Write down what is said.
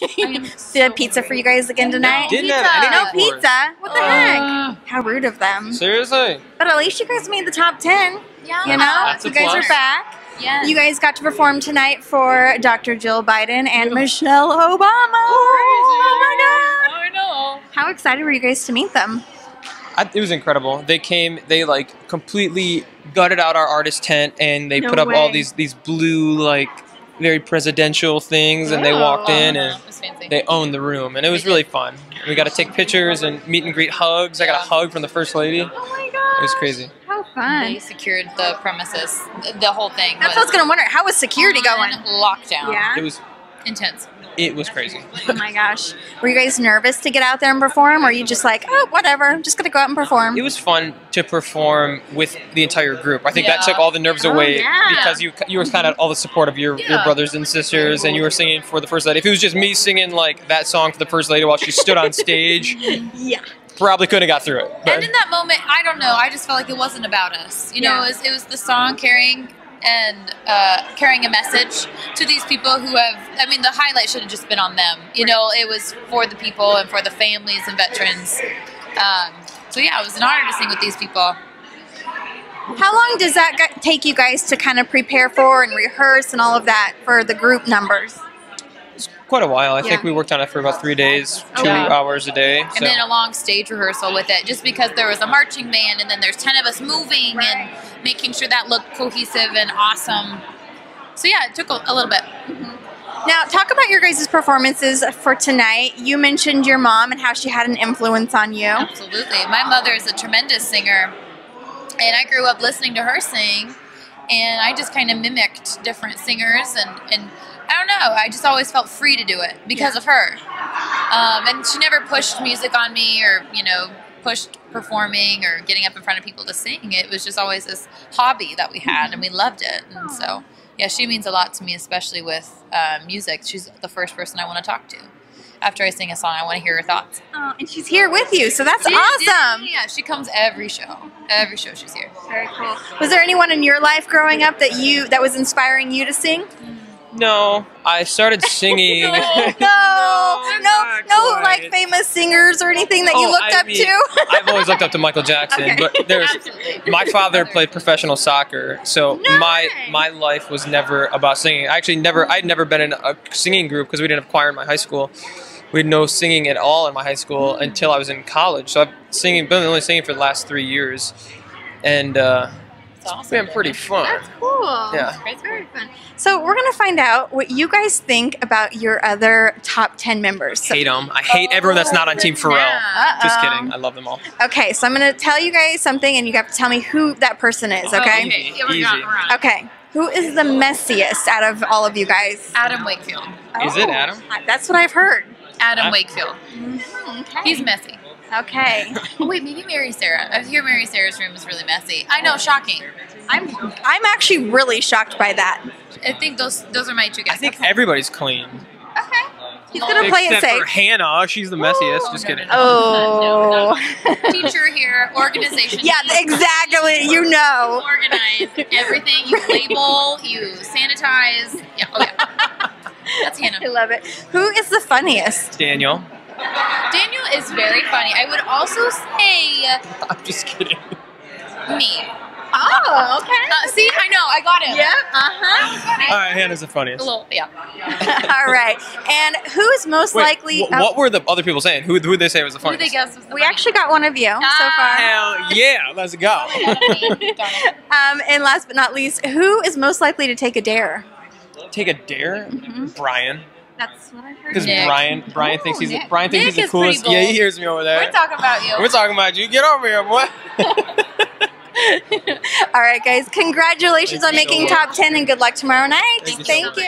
the pizza for you guys again tonight? Didn't Pizza. have No pizza. What the heck? Uh, How rude of them. Seriously? But at least you guys made the top 10. yeah. You know? That's a you guys plus. are back. Yes. You guys got to perform tonight for Dr. Jill Biden and Michelle Obama. Oh my God. I know. How excited were you guys to meet them? I, it was incredible. They came, they like completely gutted out our artist tent, and they No put up all these these blue like very presidential things, and they walked in and It was fancy. they owned the room, and it was really fun. We got to take pictures and meet and greet hugs. I got a hug from the first lady. It Oh my God. was crazy. How They fun. secured the premises, the whole thing. That's what I was going to wonder. How was security going? Lockdown. Yeah. It was Intense. It was crazy. Oh my gosh. Were you guys nervous to get out there and perform? Or are you just like, oh, whatever, I'm just going to go out and perform? It was fun to perform with the entire group. I think that took all the nerves Oh, away yeah. because you you were kind of all the support of your, your brothers and sisters, and you were singing for the first lady. If it was just me singing like that song for the first lady while she stood on stage, yeah. probably couldn't have got through it. But And in that moment, I don't know. I just felt like it wasn't about us. You know, Yeah. it was, it was the song carrying and uh, carrying a message to these people who have. I mean, the highlight should have just been on them. You know, it was for the people and for the families and veterans. Um, so yeah, it was an honor to sing with these people. How long does that take you guys to kind of prepare for and rehearse and all of that for the group numbers? Quite a while. I think we worked on it for about three days, two Yeah. hours a day. And So then a long stage rehearsal with it, just because there was a marching band, and then there's ten of us moving and making sure that looked cohesive and awesome. So yeah, it took a, a little bit. Mm-hmm. Now, talk about your guys' performances for tonight. You mentioned your mom and how she had an influence on you. Absolutely. My mother is a tremendous singer, and I grew up listening to her sing, and I just kind of mimicked different singers, and, and I just always felt free to do it because of her. Um, and she never pushed music on me or, you know, pushed performing or getting up in front of people to sing. It was just always this hobby that we had, and we loved it. And so, yeah, she means a lot to me, especially with uh, music. She's the first person I want to talk to. After I sing a song, I want to hear her thoughts. Oh, and she's here with you, so that's She awesome. Yeah, she comes every show. Every show she's here. Very cool. Was there anyone in your life growing up that you that was inspiring you to sing? No, I started singing. No, no, not no, quite. like famous singers or anything that you Oh, looked I up mean, to. I've always looked up to Michael Jackson, Okay. but there's Absolutely. my father played professional soccer, so my Nice. my life was never about singing. I actually never I'd never been in a singing group because we didn't have choir in my high school. We had no singing at all in my high school Hmm. until I was in college. So I've singing been only singing for the last three years, and uh, It's it's been pretty fun. That's cool. Yeah. Crazy. Very fun. So we're gonna find out what you guys think about your other top ten members. So- Hate them. I hate everyone that's not on Team oh, Pharrell. Uh-oh. Just kidding. I love them all. Okay, so I'm gonna tell you guys something, and you have to tell me who that person is. Okay. Easy. Yeah, Easy. not- we're on. Okay. Who is the messiest out of all of you guys? Adam Wakefield. Is it oh, Adam? That's what I've heard. Adam Huh? Wakefield. Mm-hmm, okay. He's messy. Okay. Oh, wait, maybe Mary Sarah. I hear Mary Sarah's room is really messy. I know, shocking. I'm I'm actually really shocked by that. I think those those are my two guys. I think everybody's clean. Okay. He's gonna play it Except safe. for Hannah. She's the messiest. Oh, Just no, kidding. no, no. Oh. teacher here, organization. yeah, exactly. You know. Organize everything. You label. You sanitize. Yeah. Oh yeah. That's I love it. Who is the funniest? Daniel. Daniel is very funny. I would also say I'm just kidding. me. Oh, okay. Uh, see, I know. I got him. Yeah. Uh huh. All right, Hannah's the funniest. A little. Yeah. All right. And who's most Wait, likely? wh- what were the other people saying? Who who did they say was the funniest? Who they funniest? guess? was the we actually got one of you so far. Hell yeah, let's go. funniest? Darn it. Um, and last but not least, who is most likely to take a dare? Take a dare, Bryan, That's what I heard. because Nick. Bryan Bryan Oh, thinks he's Nick. Bryan thinks Nick he's the coolest. Yeah, he hears me over there. We're talking about you. We're talking about you. Get over here, boy. All right, guys. Congratulations Thank on you so making top ten, and good luck tomorrow night. Thank you so Thank much. you.